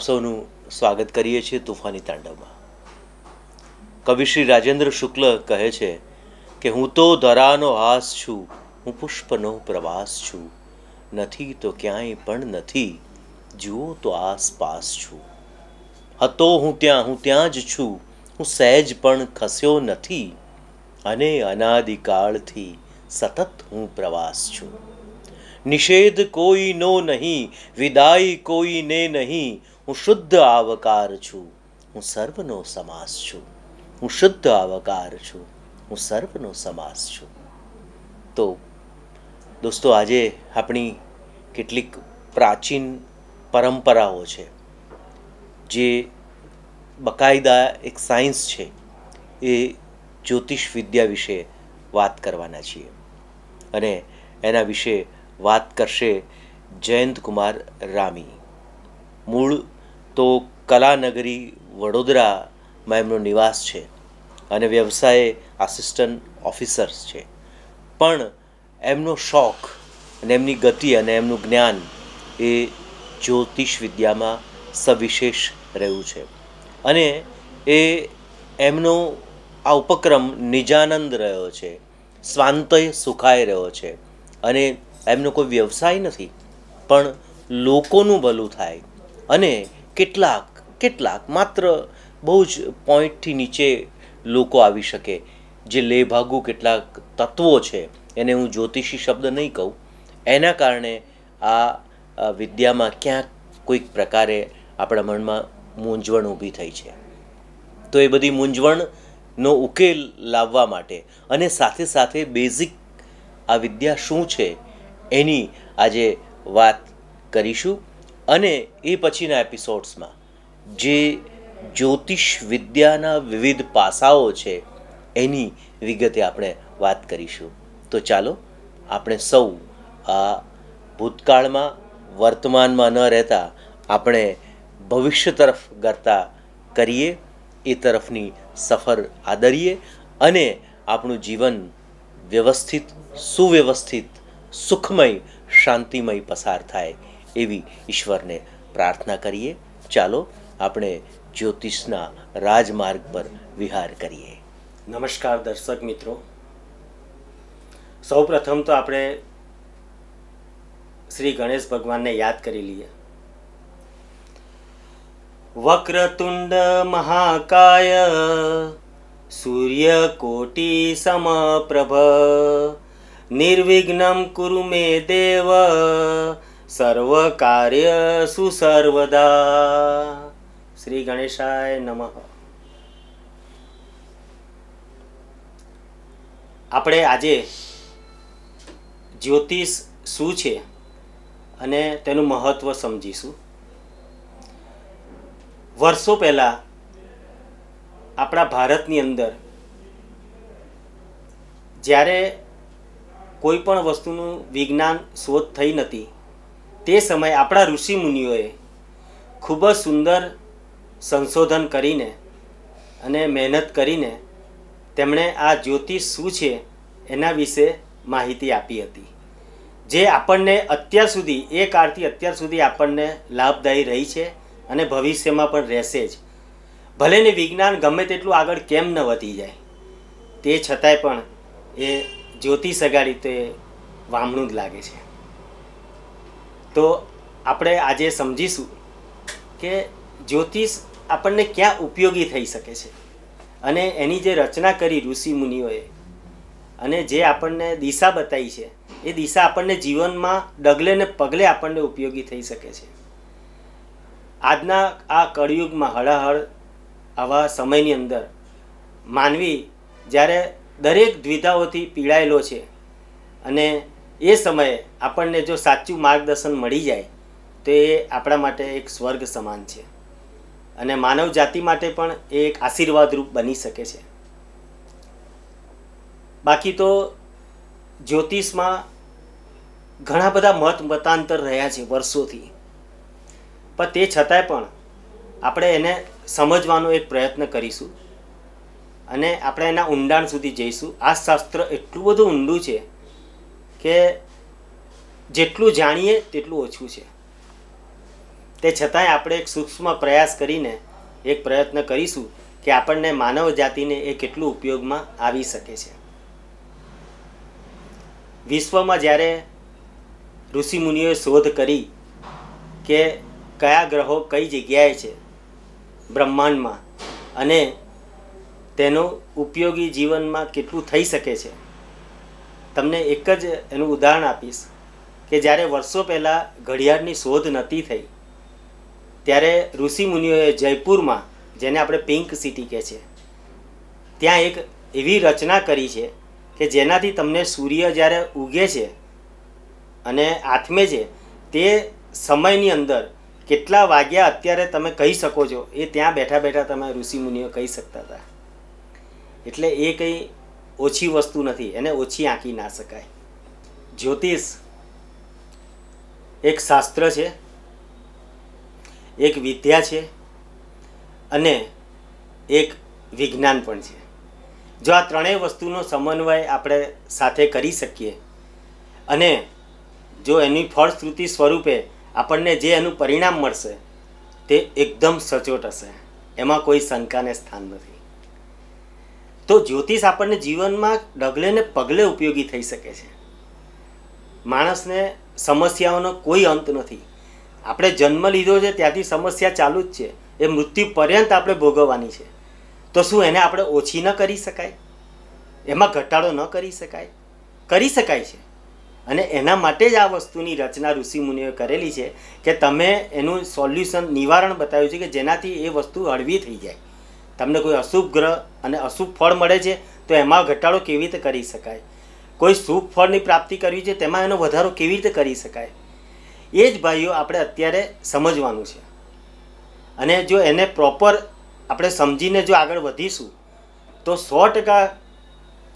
સૌનું સ્વાગત કરીએ છીએ તુફાની તાંડવમાં. કવિ શ્રી રાજેન્દ્ર શુક્લ કહે છે કે, હું તો ધરાનો હાસ છું, હું પુષ્પનો પ્રવાસ છું. નથી તો ક્યાંય પણ નથી, જુઓ તો આસપાસ છું. હતો હું ત્યાં હું ત્યાં જ છું, હું સહેજ પણ ખસ્યો નથી. અને અનાદિકાળથી સતત હું પ્રવાસ છું. નિષેધ કોઈનો નહીં વિદાય કોઈને નહીં હું શુદ્ધ આવકાર છું હું સર્વનો સમાસ છું હું શુદ્ધ આવકાર છું હું સર્વનો સમાસ છું તો દોસ્તો આજે આપણી કેટલીક પ્રાચીન પરંપરાઓ છે, જે બકાયદા એક સાયન્સ છે, એ જ્યોતિષ વિદ્યા વિશે વાત કરવાના છીએ. અને એના વિશે વાત કરશે જયંત કુમાર રામી. મૂળ તો કલાનગરી વડોદરામાં એમનો નિવાસ છે અને વ્યવસાય આસિસ્ટન્ટ ઓફિસર્સ છે. પણ એમનો શોખ અને એમની ગતિ અને એમનું જ્ઞાન એ જ્યોતિષ વિદ્યામાં સવિશેષ રહ્યું છે. અને એ એમનો આ ઉપક્રમ નિજાનંદ રહ્યો છે, સ્વાંતય સુખાય રહ્યો છે અને એમનો કોઈ વ્યવસાય નથી. પણ લોકોનું ભલું થાય અને કેટલાક કેટલાક માત્ર બહુ જ પોઈન્ટથી નીચે લોકો આવી શકે. જે લેભાગુ કેટલાક તત્વો છે, એને હું જ્યોતિષી શબ્દ નહીં કહું. એના કારણે આ વિદ્યામાં ક્યાંક કોઈક પ્રકારે આપણા મનમાં મૂંઝવણ ઊભી થઈ છે. તો એ બધી મૂંઝવણનો ઉકેલ લાવવા માટે અને સાથે સાથે બેઝિક આ વિદ્યા શું છે એની આજે વાત કરીશું અને એ પછીના એપિસોડ્સમાં જે જ્યોતિષ વિદ્યાના વિવિધ પાસાઓ છે એની વિગતે આપણે વાત કરીશું. તો ચાલો, આપણે સૌ આ ભૂતકાળમાં, વર્તમાનમાં ન રહેતા આપણે ભવિષ્ય તરફ ગરતા કરીએ, એ તરફની સફર આદરીએ અને આપણું જીવન વ્યવસ્થિત, સુવ્યવસ્થિત સુખમય, શાંતિમય પસાર થાય એવી ઈશ્વરને પ્રાર્થના કરીએ. ચાલો આપણે જ્યોતિષના રાજમાર્ગ પર વિહાર કરીએ. નમસ્કાર દર્શક મિત્રો. સૌ પ્રથમ તો આપણે શ્રી ગણેશ ભગવાનને યાદ કરી લઈએ. વક્રતુંડ મહાકાય સૂર્યકોટી સમપ્રભ નિર્વિઘ્નમ કુરુ મે દેવ સર્વ કાર્ય સુસર્વદા શ્રી ગણેશાય નમઃ આપણે આજે જ્યોતિષ શું છે અને તેનું મહત્વ સમજીશું. વર્ષો પહેલાં આપણા ભારતની અંદર જ્યારે કોઈ પણ વસ્તુનું વિજ્ઞાન શોધ થઈ નથી. તે સમયે આપણા ઋષિ મુનિઓએ ખૂબ જ સુંદર સંશોધન કરીને અને મહેનત કરીને તેમણે આ જ્યોતિષ શું છે એના વિશે માહિતી આપી હતી. જે આપણને અત્યાર સુધી એ કાળથી અત્યાર સુધી આપણને લાભદાયી રહી છે અને ભવિષ્યમાં પણ રહેશે જ. ભલે ને વિજ્ઞાન ગમે તેટલું આગળ કેમ ન વધી જાય. તે છતાંય પણ એ જ્યોતિષ સગાડી તો વામણું જ લાગે છે. તો આપણે આજે સમજીશું કે જ્યોતિષ આપણને ક્યાં ઉપયોગી થઈ શકે છે અને એની જે રચના કરી ઋષિ મુનિઓએ અને જે આપણને દિશા બતાવી છે, એ દિશા આપણને જીવનમાં ડગલે ને પગલે આપણને ઉપયોગી થઈ શકે છે. આજના આ કળયુગમાં હળહળ આવા સમયની અંદર માનવી જ્યારે દરેક દ્વિધાઓથી પીડાયેલો છે. અને એ સમયે આપણને જો સાચું માર્ગદર્શન મળી જાય, તો એ આપણા માટે એક સ્વર્ગ સમાન છે. અને માનવ જાતિ માટે પણ એ એક આશીર્વાદરૂપ બની શકે છે. બાકી તો જ્યોતિષમાં ઘણા બધા મત મતાંતર રહ્યા છે વર્ષોથી. પણ તે છતાંય પણ આપણે એને સમજવાનો એક પ્રયત્ન કરીશું. અને આપણે એના ઊંડાણ સુધી જઈશું. આ શાસ્ત્ર એટલું બધું ઊંડું છે કે જેટલું જાણીએ તેટલું ઓછું છે. તે છતાંય આપણે એક સૂક્ષ્મ પ્રયાસ કરીને એક પ્રયત્ન કરીશું કે આપણને માનવ જાતિને એ કેટલું ઉપયોગમાં આવી શકે છે. વિશ્વમાં જ્યારે ઋષિમુનિઓએ શોધ કરી કે કયા ગ્રહો કઈ જગ્યાએ છે બ્રહ્માંડમાં અને તેનો ઉપયોગી જીવનમાં કેટલું થઈ શકે છે? તમને એક જ એનું ઉદાહરણ આપીશ કે જ્યારે વર્ષો પહેલાં ઘડિયાળની શોધ નહોતી થઈ, ત્યારે ઋષિમુનિઓએ જયપુરમાં, જેને આપણે પિંક સિટી કહે છે, ત્યાં એક એવી રચના કરી છે કે જેનાથી તમને સૂર્ય જ્યારે ઉગે છે અને આથમે છે, તે સમયની અંદર કેટલા વાગ્યા અત્યારે તમે કહી શકો છો? એ ત્યાં બેઠા બેઠા તમે ઋષિમુનિઓ કહી શકતા હતા. એટલે એ કંઈ ઓછી વસ્તુ નથી, એને ઓછી આંકી ના શકાય. જ્યોતિષ એક શાસ્ત્ર છે, એક વિદ્યા છે અને એક વિજ્ઞાન પણ છે. જો આ ત્રણેય વસ્તુનો સમન્વય આપણે સાથે કરી શકીએ અને જો એની ફળશ્રુતિ સ્વરૂપે આપણને જે એનું પરિણામ મળશે તે એકદમ સચોટ હશે. એમાં કોઈ શંકાને સ્થાન નથી. તો જ્યોતિષ આપણને જીવનમાં ડગલે ને પગલે ઉપયોગી થઈ શકે છે. માણસને સમસ્યાઓનો કોઈ અંત નથી. આપણે જન્મ લીધો છે ત્યાંથી સમસ્યા ચાલુ જ છે. એ મૃત્યુ પર્યંત આપણે ભોગવવાની છે. તો શું એને આપણે ઓછી ન કરી શકાય? એમાં ઘટાડો ન કરી શકાય? કરી શકાય છે. અને એના માટે જ આ વસ્તુની રચના ઋષિમુનિઓએ કરેલી છે કે તમે એનું સોલ્યુશન નિવારણ બતાવ્યું છે કે જેનાથી એ વસ્તુ હળવી થઈ જાય. તમને કોઈ અશુભ ગ્રહ અને અશુભ ફળ મળે છે, તો એમાં ઘટાડો કેવી રીતે કરી શકાય? કોઈ શુભ ફળની પ્રાપ્તિ કરવી છે, તેમાં એનો વધારો કેવી રીતે કરી શકાય? એ જ ભાઈઓ આપણે અત્યારે સમજવાનું છે. અને જો એને પ્રોપર આપણે સમજીને જો આગળ વધીશું, તો સો ટકા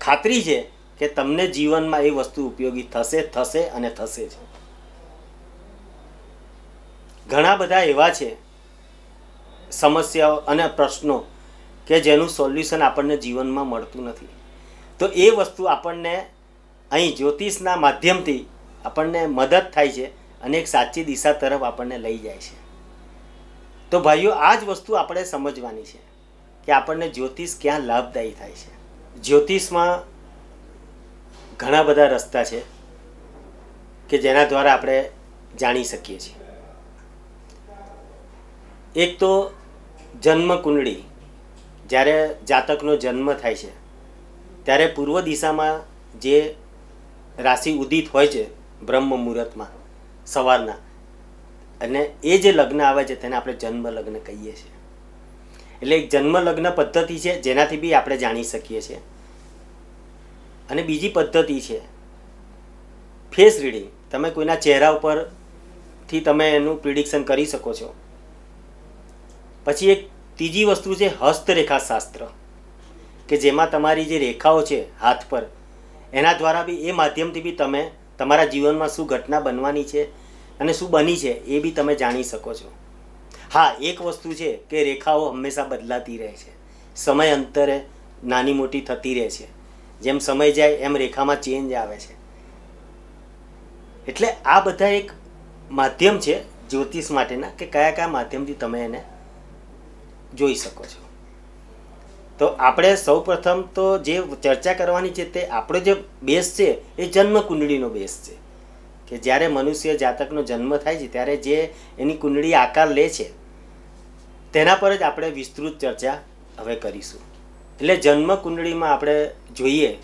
ખાતરી છે કે તમને જીવનમાં એ વસ્તુ ઉપયોગી થશે થશે અને થશે જ. ઘણા બધા એવા છે સમસ્યાઓ અને પ્રશ્નો કે જેનું સોલ્યુશન આપણને જીવનમાં મળતું નથી. તો એ વસ્તુ આપણને અહીં જ્યોતિષના માધ્યમથી આપણને મદદ થાય છે અને એક સાચી દિશા તરફ આપણને લઈ જાય છે. તો ભાઈઓ, આ જ વસ્તુ આપણે સમજવાની છે કે આપણને જ્યોતિષ ક્યાં લાભદાયી થાય છે. જ્યોતિષમાં ઘણા બધા રસ્તા છે કે જેના દ્વારા આપણે જાણી શકીએ છીએ. એક તો જન્મ કુંડળી જ્યારે જાતકનો જન્મ થાય છે, ત્યારે પૂર્વ દિશામાં જે રાશિ ઉદિત હોય છે બ્રહ્મ મુહૂર્તમાં, સવારના, અને એ જે લગ્ન આવે છે તેને આપણે જન્મ લગ્ન કહીએ છીએ. એટલે એક જન્મ લગ્ન પદ્ધતિ છે, જેનાથી બી આપણે જાણી શકીએ છીએ. અને બીજી પદ્ધતિ છે ફેસ રીડિંગ તમે કોઈના ચહેરા ઉપરથી તમે એનું પ્રિડિક્શન કરી શકો છો. પછી એક ત્રીજી વસ્તુ છે હસ્તરેખા શાસ્ત્ર કે જેમાં તમારી જે રેખાઓ છે હાથ પર, એના દ્વારા બી એ માધ્યમથી બી તમે તમારા જીવનમાં શું ઘટના બનવાની છે અને શું બની છે એ બી તમે જાણી શકો છો. હા, એક વસ્તુ છે કે રેખાઓ હંમેશા બદલાતી રહે છે. સમય અંતરે નાની મોટી થતી રહે છે. જેમ સમય જાય એમ રેખામાં ચેન્જ આવે છે. એટલે આ બધા એક માધ્યમ છે જ્યોતિષ માટેના કે કયા કયા માધ્યમથી તમે એને જોઈ શકો છો. તો આપણે સૌ પ્રથમ તો જે ચર્ચા કરવાની છે તે આપણો જે બેસ છે એ જન્મ કુંડળીનો બેસ છે. કે જ્યારે મનુષ્ય જાતકનો જન્મ થાય છે, ત્યારે જે એની કુંડળી આકાર લે છે, તેના પર જ આપણે વિસ્તૃત ચર્ચા હવે કરીશું. એટલે જન્મ કુંડળીમાં આપણે જોઈએ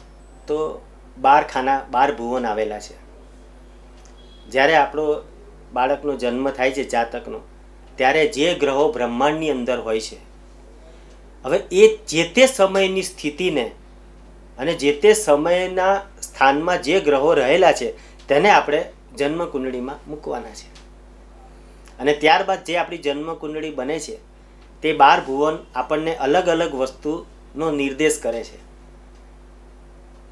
તો બાર ખાના, બાર ભુવન આવેલા છે. જ્યારે આપણો બાળકનો જન્મ થાય છે જાતકનો ત્યારે જે ગ્રહો બ્રહ્માંડની અંદર હોય છે. હવે એ જે તે સમયની સ્થિતિને અને જે તે સમયના સ્થાનમાં જે ગ્રહો રહેલા છે, તેને આપણે જન્મ કુંડળીમાં મૂકવાના છે. અને ત્યારબાદ જે આપણી જન્મ કુંડળી બને છે, તે બાર ભુવન આપણને અલગ અલગ વસ્તુનો નિર્દેશ કરે છે.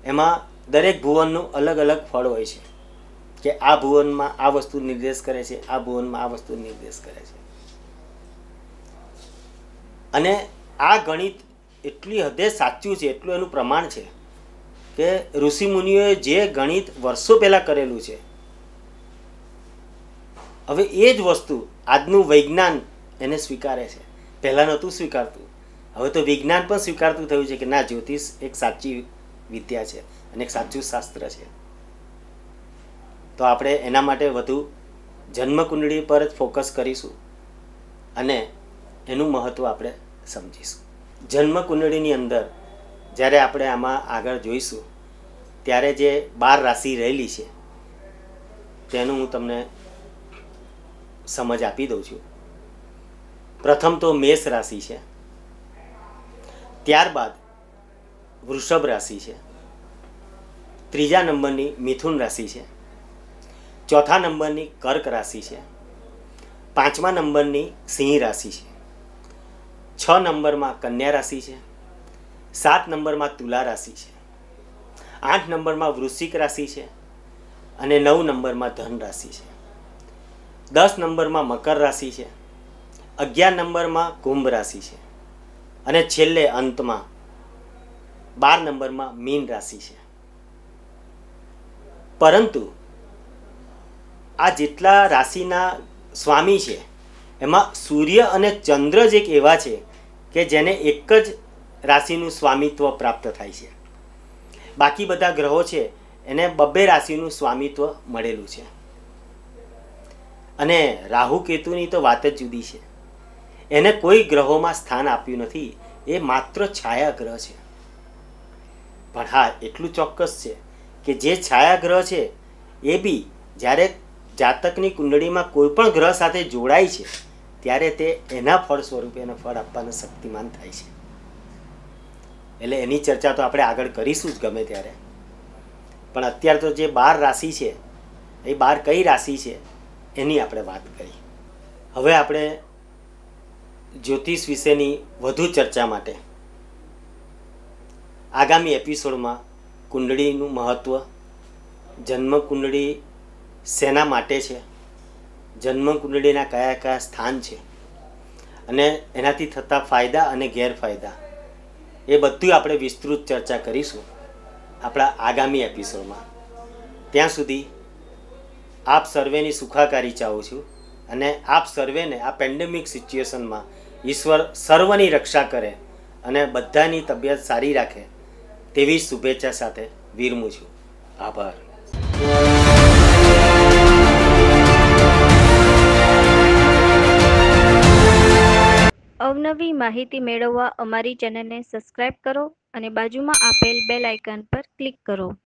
એમાં દરેક ભુવનનું અલગ અલગ ફળ હોય છે, કે આ ભુવનમાં આ વસ્તુ નિર્દેશ કરે છે, આ ભુવનમાં આ વસ્તુ નિર્દેશ કરે છે. અને આ ગણિત એટલી હદે સાચું છે, એટલું એનું પ્રમાણ છે કે ઋષિમુનિઓએ જે ગણિત વર્ષો પહેલાં કરેલું છે, હવે એ જ વસ્તુ આજનું વૈજ્ઞાન એને સ્વીકારે છે. પહેલાં નહોતું સ્વીકારતું. હવે તો વિજ્ઞાન પણ સ્વીકારતું થયું છે કે ના, જ્યોતિષ એક સાચી વિદ્યા છે અને એક સાચું શાસ્ત્ર છે. તો આપણે એના માટે વધુ જન્મકુંડળી પર જ ફોકસ કરીશું. અને એનું મહત્ત્વ આપણે સમજીશું. જન્મકુંડળીની અંદર જ્યારે આપણે આમાં આગળ જોઈશું, ત્યારે જે બાર રાશિ રહેલી છે, તેનું હું તમને સમજ આપી દઉં છું. પ્રથમ તો મેષ રાશિ છે. ત્યારબાદ વૃષભ રાશિ છે. ત્રીજા નંબરની મિથુન રાશિ છે. ચોથા નંબરની કર્ક રાશિ છે. પાંચમા નંબરની સિંહ રાશિ છે. છ નંબરમાં કન્યા રાશિ છે, સાત નંબરમાં તુલા રાશિ છે, આઠ નંબરમાં વૃશ્ચિક રાશિ છે અને નવ નંબરમાં ધન રાશિ છે. દસ નંબરમાં મકર રાશિ છે, અગિયાર નંબરમાં કુંભ રાશિ છે અને છેલ્લે અંતમાં બાર નંબરમાં મીન રાશિ છે. પરંતુ આ જેટલા રાશિના સ્વામી છે, એમાં સૂર્ય અને ચંદ્ર જ એક એવા છે કે જેને એક જ રાશિનું સ્વામિત્વ પ્રાપ્ત થાય છે. બાકી બધા ગ્રહો છે, એને બબ્બે રાશિનું સ્વામિત્વ મળેલું છે. અને રાહુ કેતુની તો વાત જ જુદી છે. એને કોઈ ગ્રહોમાં સ્થાન આપ્યું નથી, એ માત્ર છાયા ગ્રહ છે. પણ હા, એટલું ચોક્કસ છે કે જે છાયા ગ્રહ છે, એ બી જ્યારે જાતકની કુંડળીમાં કોઈ પણ ગ્રહ સાથે જોડાય છે ત્યારે તે એના ફળ સ્વરૂપે એને ફળ આપવાનો શક્તિમાન થાય છે. એટલે એની ચર્ચા તો આપણે આગળ કરીશું જ ગમે ત્યારે. પણ અત્યારે તો જે બાર રાશિ છે, એ બાર કઈ રાશિ છે, એની આપણે વાત કરી. હવે આપણે જ્યોતિષ વિશેની વધુ ચર્ચા માટે આગામી એપિસોડમાં કુંડળીનું મહત્ત્વ જન્મ કુંડળી શેના માટે છે. જન્મ કુંડળીના કયા કયા સ્થાન છે? અને એનાથી થતા ફાયદા અને ગેરફાયદા. એ બધું આપણે વિસ્તૃત ચર્ચા કરીશું આપણા આગામી એપિસોડમાં. ત્યાં સુધી આપ સર્વેની સુખાકારી ચાહું છું અને આપ સર્વેને આ પેન્ડેમિક સિચ્યુએશનમાં ઈશ્વર સર્વની રક્ષા કરે અને બધાની તબિયત સારી રાખે તેવી શુભેચ્છા સાથે વિરમું છું. આભાર. અવનવી માહિતી મેળવવા અમારી ચેનલને સબસ્ક્રાઇબ કરો અને બાજુમાં આપેલ બેલ આઇકન પર ક્લિક કરો.